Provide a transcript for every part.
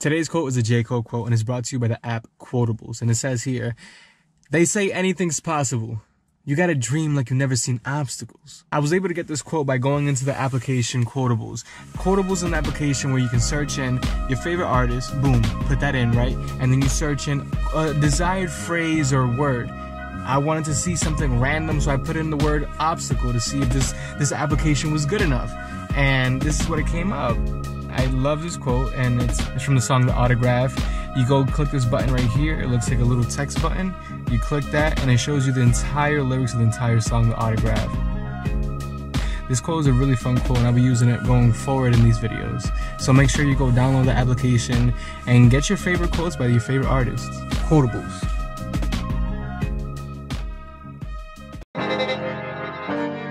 Today's quote is a J. Cole quote and it's brought to you by the app Quotables. And it says here, they say anything's possible. You gotta dream like you've never seen obstacles. I was able to get this quote by going into the application Quotables. Quotables is an application where you can search in your favorite artist, boom, put that in, right? And then you search in a desired phrase or word. I wanted to see something random, so I put in the word obstacle to see if this, this application was good enough. And this is what it came up. I love this quote, and it's, it's from the song The Autograph. You go click this button right here, it looks like a little text button. You click that, and it shows you the entire lyrics of the entire song The Autograph. This quote is a really fun quote, and I'll be using it going forward in these videos. So make sure you go download the application and get your favorite quotes by your favorite artists. Quotables.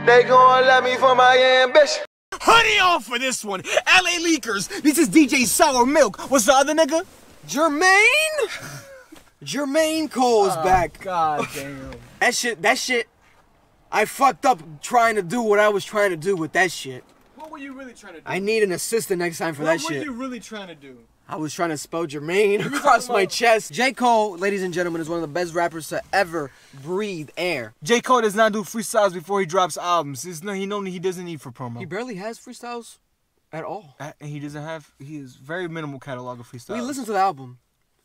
They gon' love me for my ambition. Honey on for this one. LA Leakers. This is DJ Sour Milk. What's the other nigga? Jermaine? Jermaine Cole's oh, back. God damn. That shit, that shit, I fucked up trying to do what I was trying to do with that shit. What were you really trying to do? I need an assistant next time for what that shit. What were you really trying to do? I was trying to spell Jermaine across my chest. J. Cole, ladies and gentlemen, is one of the best rappers to ever breathe air. J. Cole does not do freestyles before he drops albums. It's no, he know he doesn't need for promo. He barely has freestyles at all. Uh, he doesn't have. He is very minimal catalog of freestyles. We listened to the album.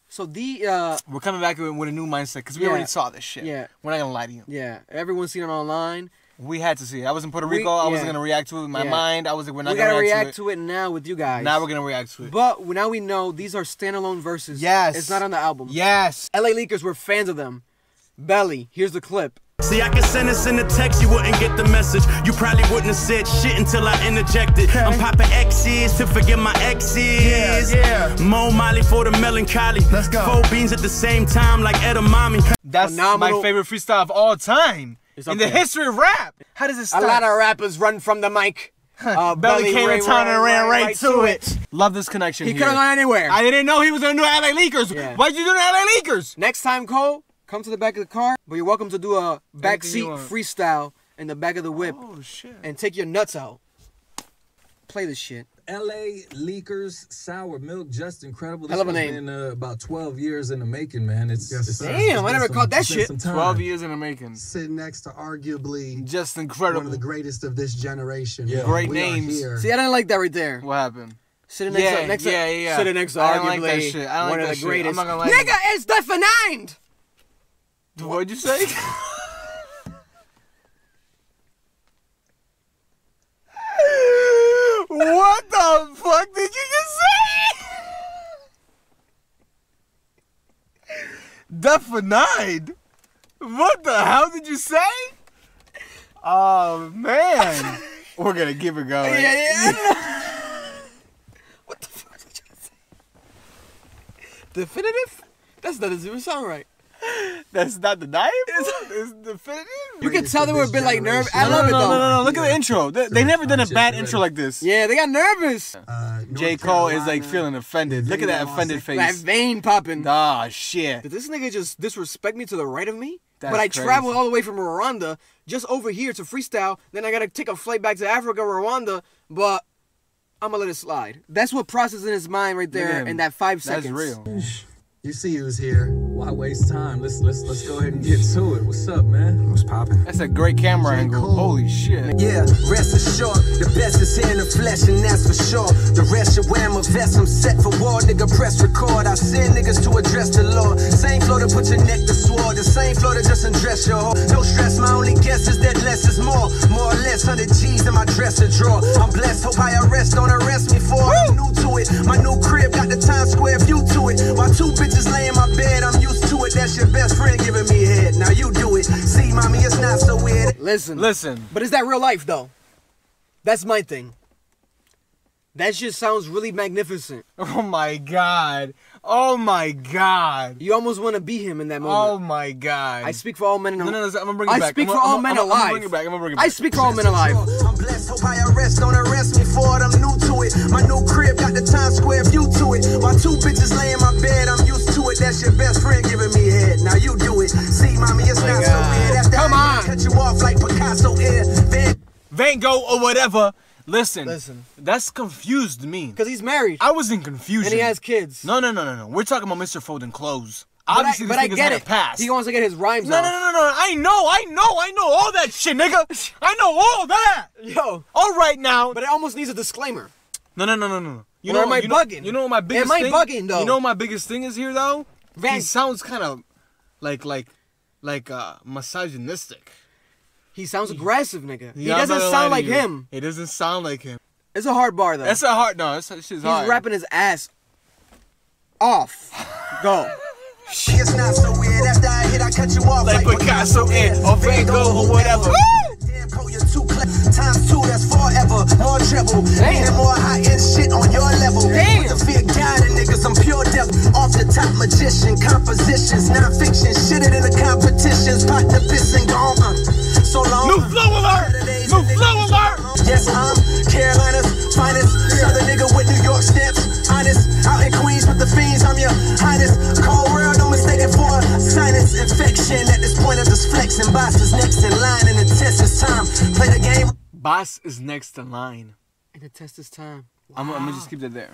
So the uh We're coming back with, with a new mindset because we Yeah. already saw this shit. Yeah. We're not gonna lie to you. yeah, everyone's seen it online. We had to see it. I was in Puerto We- Rico. I wasn't yeah. gonna react to it with my Yeah. mind. I was like, we're not we gonna gotta react, react to to it now with you guys. Now we're gonna react to it. But now we know these are standalone verses. Yes. It's not on the album. yes. LA Leakers were fans of them. Belly, here's the clip. See, I could send this in a text, you wouldn't get the message. You probably wouldn't have said shit until I interjected. I'm popping X's to forget my exes. Yeah, yeah. Mo Molly for the melancholy. Let's go. Four beans at the same time, like edamame. That's Phenomenal. my favorite freestyle of all time It's in the there. history of rap. How does it start? A lot of rappers run from the mic. Uh, Belly came ran- to town and ran right, to it. it. Love this connection. He could have gone anywhere. I didn't know he was gonna do LA Leakers. Yeah. Why'd you do the LA Leakers? Next time, Cole, come to the back of the car, but you're welcome to do a backseat freestyle in the back of the whip Oh shit. and take your nuts out. Play this shit. LA Leakers Sour Milk, just incredible. Hell of a has name. Been, uh, about 12 years in the making, man. It's, it's Damn, I never been caught that shit. Twelve years in the making. sitting next to arguably Just incredible, one of the greatest of this generation. Yeah. Great We are names. here. See, I didn't like that right there. What happened? Sitting next Yeah, to, next yeah, to, yeah, yeah. sitting next to I arguably like that shit. I don't one like of that the shit. greatest. I'm not gonna lie. Nigga, it's defined. What'd you say? what the fuck did you just say? Definite. What the hell did you say? Oh man. We're gonna keep it going. Yeah, yeah. what the fuck did you say? Definitive? That's not the zero sound right. That's not the knife? It's definitive? You can tell they were a bit like nervous. I love it no, though. no, no, no. Look at the intro. They, they never done a bad intro like this. Yeah, they got nervous. Uh, J. Cole is like feeling offended. Look at that offended face. That vein popping. Ah, shit. Did this nigga just disrespect me to the right of me? That's but I crazy. traveled all the way from Rwanda just over here to freestyle. Then I gotta take a flight back to Africa, Rwanda. But I'm gonna let it slide. That's what processed in his mind right there in that five That's seconds. real. You see who's here. Why waste time? Let's let's let's go ahead and get to it. What's up, man? What's popping? That's a great camera angle. Cole. Holy shit. Yeah, rest assured, the best is here in the flesh, and that's for sure. The rest should wear my vest, I'm set for war, nigga, press record. I send niggas to address the Lord. Same flow to put your neck to sword, the same flow to just undress your hoe. No stress, my only guess is that less is more. More or less, 100 G's in my dresser drawer. I'm blessed, hope I arrest, don't arrest me for it. I'm new to it. My new crib got the Times Square view to it. While two bitches lay in my bed, I'm used to it. That's your best friend giving me head. Now you do it. See, mommy, it's not so weird. Listen, Listen. But is that real life though? That's my thing. That shit sounds really magnificent. Oh my god. Oh my god. You almost want to be him in that moment. Oh my god. I speak for all men. In No, no, no, I'm gonna bring it I back. speak I'm for gonna- all I'm men gonna- I'm gonna alive. bring it back. I'm gonna bring it I speak for all men alive. I'm blessed, hope I arrest, don't arrest me for it. I'm new to it. My new crib got the Times Square view to it. While two bitches lay in my bed, I'm used to it. That's your best friend giving me head. Now you do it. See, mommy, it's not so God. weird. After Come I on. cut you off like Picasso air. Van Van Gogh or whatever. Listen, Listen. that's confused me. Because he's married I was in confusion. and he has kids. No, no, no, no, no. We're talking about Mr. Folding Clothes. but Obviously, I, this but I get it. pass. He wants to get his rhymes no, off. no, no, no, no. I know, I know, I know all that shit, nigga. I know all that. Yo, All right now. but it almost needs a disclaimer. No, no, no, no, no. You Or know, am I you know, bugging? You know what my biggest Am I thing? bugging, though? You know my biggest thing is here though? Van- he sounds kind of like like like uh misogynistic. He sounds aggressive, nigga. He Yeah, doesn't sound like him. It doesn't sound like him. It's a hard bar though. That's a hard. No, that's that shit's He's hard. rapping his ass off. Go. It's not so weird. After I hit, I cut you off like Picasso in or Van Gogh or whatever. Damn, Cole, you're too clever. Times two, that's forever. More treble. Damn. Meaning more high end shit on your level. Damn. With the fear guiding niggas, I'm pure devil. Off the top magician, compositions, non-fiction. Shit it in the competitions. Pot the piss and gone. Uh, so long. New flow alert! New flow alert! Yes, I'm Carolina's finest. Southern nigga with New York stamps. Honest. Out in Queens with the fiends, I'm your highness. Cole World, no mistake it for a sinus infection. At this point, I'm just flexing. Bas is next in line, and the test is time. Play the game. Bas is next in line. And the test is time. I'm, I'm gonna just keep that there.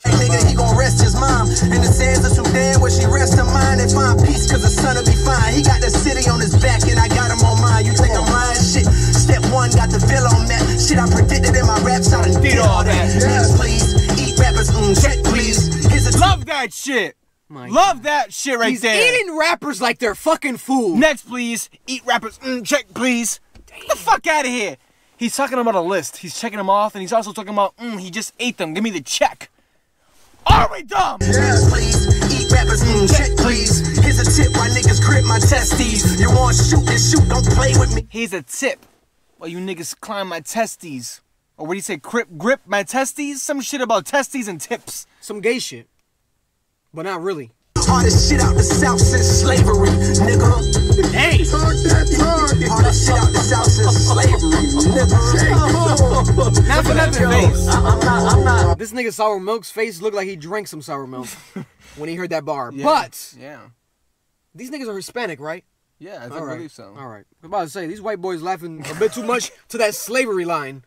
Hey, nigga, he gon' rest his mom in the sands of Sudan where she rests her mind and find peace cause the son'll be fine. He got the city on his back and I got him on mine. You think I'm lying? Shit. Step one, got the bill on that. Shit, I predicted in my raps, I done did all that. Niggas, please. Eat rappers, mm, check, please. Here's a Love that shit. My Love that shit right He's there. eating rappers like they're fucking food. Next, please. Eat rappers. Mm, check, please. Get the fuck out of here. He's talking about a list. He's checking them off, and he's also talking about, mm, he just ate them. Give me the check. Are we dumb? Yes, please. Eat rappers, mm, check, please. Here's a tip why niggas grip my testes. You want shoot and shoot, don't play with me. Here's a tip. While you niggas climb my testes. Or what do you say? Grip, grip my testes? Some shit about testes and tips. Some gay shit. But not really. Hardest shit out the South since slavery, nigga. Hey! Talk that talk. Shit out the South since slavery, nigga. Not for nothing, face. I'm not, I'm not. This nigga Sour Milk's face looked like he drank some sour milk when he heard that bar. Yeah. But Yeah. these niggas are Hispanic, right? Yeah, I think, right. believe so. All right. I'm about to say these white boys laughing a bit too much to that slavery line.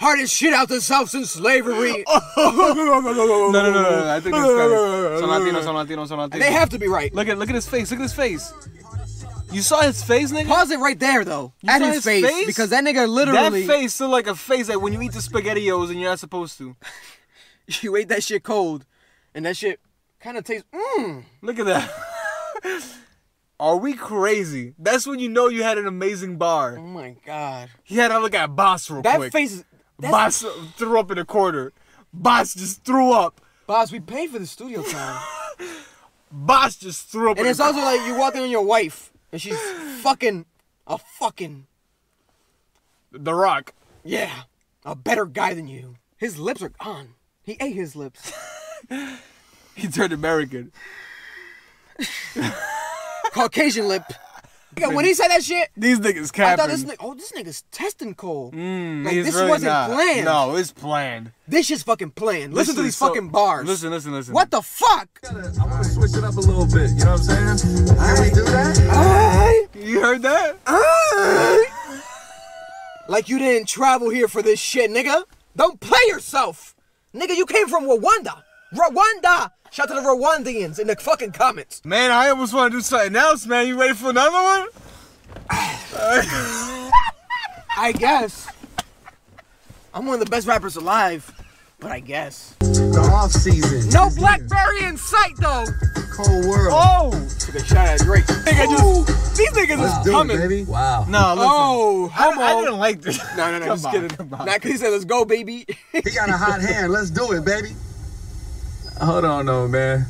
Hardest shit out the South since slavery. No, no, no, no, no. I think it's Spanish. Son Latinos, son Latinos, son Latinos. they have to be right. Look at look at his face. Look at his face. You saw his face, nigga. Pause it right there though. You at saw his, his face, face? because that nigga literally That face look like a face like when you eat the spaghettios and you're not supposed to. you ate that shit cold, and that shit kind of tastes. Mmm. Look at that. Are we crazy? That's when you know you had an amazing bar. Oh my god. He had to look at Boss real That quick. That face. is- Boss threw up in the corner. Boss just threw up. Boss, we paid for the studio time, Boss just threw up. and it's also like you walk in on your wife, and she's fucking a fucking The Rock. yeah, a better guy than you. His lips are gone. He ate his lips. He turned American. Caucasian lip. Nigga, When he said that shit, These niggas I thought this nigga, oh, this nigga's testing Cole. Mm, like this really wasn't not. planned. No, it's planned. This shit's fucking planned. Listen, to these so- fucking bars. Listen, listen, listen. What the fuck? I want to switch it up a little bit. You know what I'm saying? Can we do that? You heard that? Like you didn't travel here for this shit, nigga. Don't play yourself. Nigga, you came from Rwanda. Rwanda! Shout to the Rwandians in the fucking comments. Man, I almost want to do something else, man. You ready for another one? I guess. I'm one of the best rappers alive, but I guess. The off season. No is here. Blackberry in sight, though. Cole World. Oh! Took a shot at Drake. Nigga just, these niggas Let's is do coming. it, baby. Wow. No, listen. Oh, I, homo. I didn't like this. No, no, no, Come just on, kidding. Not because he said, let's go, baby. He got a hot hand. Let's do it, baby. Hold on, though, man.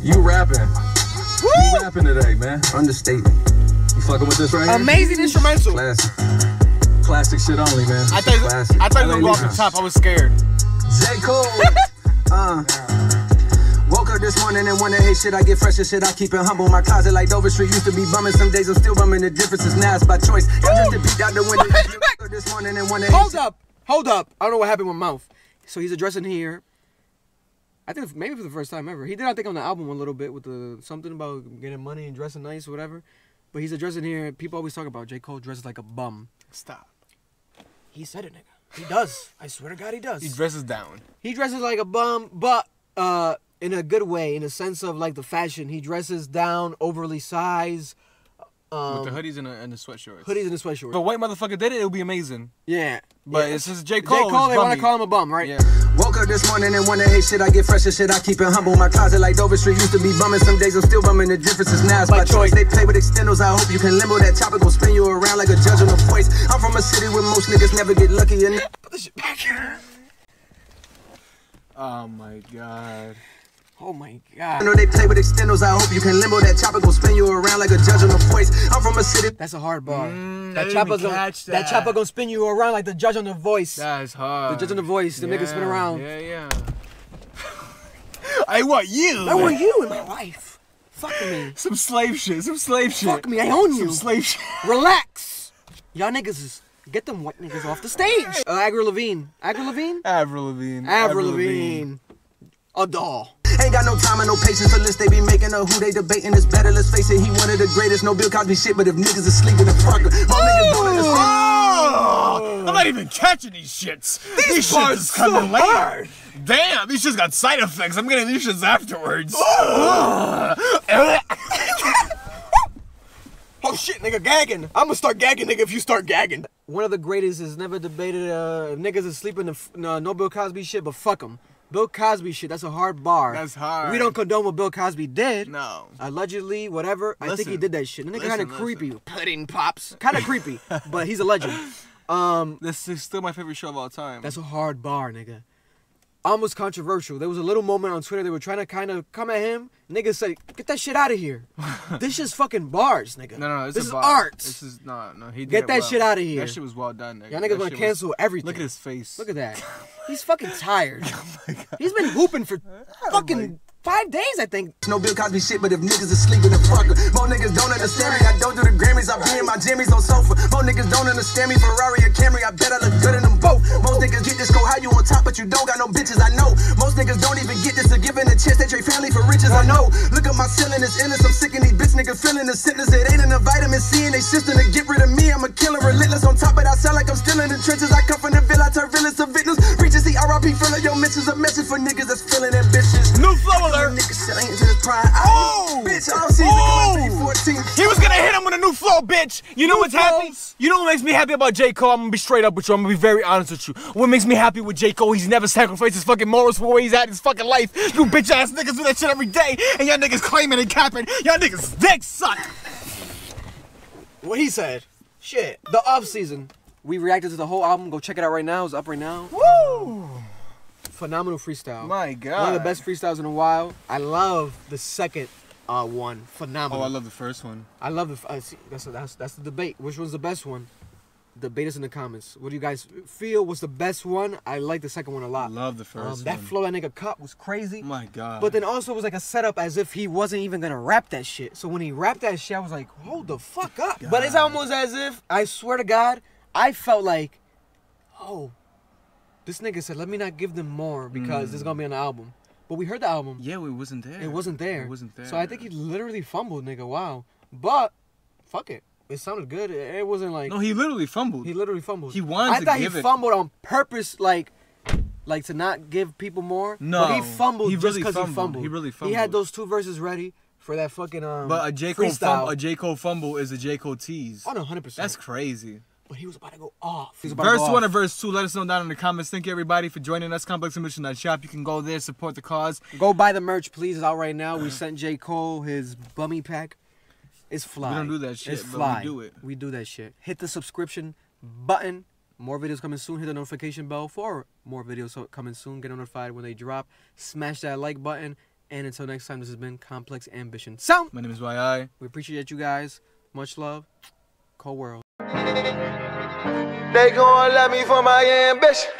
You rapping. You rapping today, man. Understatement. You fucking with this right here? Amazing instrumental. Classic. Classic shit only, man. I thought, Classic. I thought you were going off the top. I was scared. J. Cole. uh. Woke up this morning and wanna hate shit. I get fresh as shit. I keep it humble. My closet like Dover Street used to be bumming. Some days I'm still bumming. The difference is now it's by choice. Got just to beat out the window. Woke up this morning and wanna Hold up. Hold up. I don't know what happened with Mouth. So he's addressing here. I think maybe for the first time ever. He did, I think, on the album a little bit with the something about getting money and dressing nice or whatever. But he's addressing here. People always talk about J. Cole dresses like a bum. Stop. He said it, nigga. He does. I swear to God, he does. He dresses down. He dresses like a bum, but uh, in a good way, in a sense of like the fashion. He dresses down, overly sized, um, With the hoodies and the, and the sweatshorts. hoodies and the sweatshirt. If a white motherfucker did it, it would be amazing. yeah, But yeah. it's just J. Cole. J. Cole. Cole, they want to call him a bum, right? Yeah. Woke up this morning and wonder, hey shit, I get fresh as shit, I keep it humble. My closet like Dover Street used to be bumming. Some days I'm still bumming. The difference is now it's by choice. They play with extendos. I hope you can limbo that chopper, gon' spin you around like a judge on a voice. I'm from a city where most niggas never get lucky. And Put this shit back here. Oh my god. Oh my god. I god. know they play with extendos. I hope you can limbo that chopper, gon' spin you around like a judge on the voice. I'm from a city. That's a hard bar. Mm, that didn't chopper even gonna catch that. that. chopper gonna spin you around like the judge on the voice. That's hard. the judge on the voice. The nigga spin around. Yeah, yeah. I want you. I want you and my wife. Fuck me. Some slave shit. Some slave shit. Fuck me. I own you. Some slave shit. Relax. Y'all niggas is get them white niggas off the stage. Uh, Agra Levine. Agra Levine. Avril Lavigne. Avril Levine. A doll. Ain't got no time and no patience for lists. They be making up who they debating is better. Let's face it, he one of the greatest. No Bill Cosby shit, but if niggas is sleeping in front, more niggas don't understand. Oh, I'm not even catching these shits. These, shits is coming later. Damn, these shits got side effects. I'm getting these shits afterwards. Oh shit, nigga, gagging. I'm gonna start gagging, nigga, if you start gagging. One of the greatest is never debated. Uh, if niggas is sleeping, the f- no, no Bill Cosby shit, but fuck him. Bill Cosby shit, that's a hard bar. That's hard. We don't condone what Bill Cosby did. no. Allegedly, whatever. I think he did that shit. The nigga kind of Listen, creepy. Pudding pops. Kind of creepy, but he's a legend. Um, This is still my favorite show of all time. that's a hard bar, nigga. Almost controversial. There was a little moment on Twitter they were trying to kind of come at him. Nigga said, "Get that shit out of here. this is fucking bars, nigga. no, no, it's this is bar. art. This is no, no. He Get that well. shit of here. That shit was well done, nigga. Y'all niggas gonna shit was- cancel everything. Look at his face. Look at that. He's fucking tired. Oh He's been hooping for Oh fucking five days, I think. No Bill Cosby shit, but if niggas is sleeping in front, more niggas don't understand me. I don't do the Grammys, I be in my jammies on sofa. More niggas don't understand me. Ferrari or Camry, I bet I look good in them both. Most niggas get this go how you on top, but you don't got no bitches. I know. Most niggas don't even get this. A given a chance, they trade family for riches. I know. Look at my ceiling, it's endless. I'm sick of these bitch niggas feeling the sickness. It ain't in the vitamin C and they system to get rid of me. I'm a killer, relentless on top, but I sound like I'm still in the trenches. I come from the ville, I turn villains to victims. Reaches the RIP, filling your mentions. A message for niggas that's feeling ambitious. Selling into this prime. Oh! Bitch, all season Oh! coming 314. He was gonna hit him with a new flow, bitch. You know what's happy? You know what makes me happy about J. Cole? I'm gonna be straight up with you. I'm gonna be very honest with you. What makes me happy with J. Cole? He's never sacrificed his fucking morals for where he's at in his fucking life. You bitch ass niggas do that shit every day, and y'all niggas claiming and capping. Y'all niggas dick suck. What he said. Shit. The off season. We reacted to the whole album. Go check it out right now. It's up right now. Woo! Phenomenal freestyle. My God. One of the best freestyles in a while. I love the second uh, one. Phenomenal. Oh, I love the first one. I love the. f- Uh, see, that's that's that's the debate. Which one's the best one? Debate us in the comments. What do you guys feel was the best one? I like the second one a lot. love the first Um, that one. flow that nigga cut was crazy. My God. But then also it was like a setup as if he wasn't even gonna rap that shit. So when he rapped that shit, I was like, hold the fuck up. But it's almost as if I swear to God, I felt like, oh, this nigga said, let me not give them more because this is gonna be on the album. But we heard the album. yeah, it wasn't there. It wasn't there. It wasn't there. So I think he literally fumbled, nigga. Wow. But fuck it. It sounded good. It it wasn't like No, he literally fumbled. he literally fumbled. He wanted I to thought give he it. fumbled on purpose, like, like to not give people more. but No, he fumbled he just because he fumbled. He really fumbled. He had those two verses ready for that fucking um. but a J Cole fumble, a J Cole fumble is a J Cole tease. Oh no, hundred percent. That's crazy. But he was about to go off. He was about to Verse go one off. or verse two, let us know down in the comments. Thank you everybody for joining us. ComplexAmbition.shop. You can go there, support the cause. Go buy the merch, please. It's out right now. We sent J Cole his bummy pack. It's fly. We don't do that shit, It's but we fly. do it. We do that shit. Hit the subscription button. More videos coming soon. Hit the notification bell for more videos so- coming soon. Get notified when they drop. Smash that like button. And until next time, this has been Complex Ambition Sound. My name is YI. We appreciate you guys. Much love. Cole World. They gon' love me for my ambition.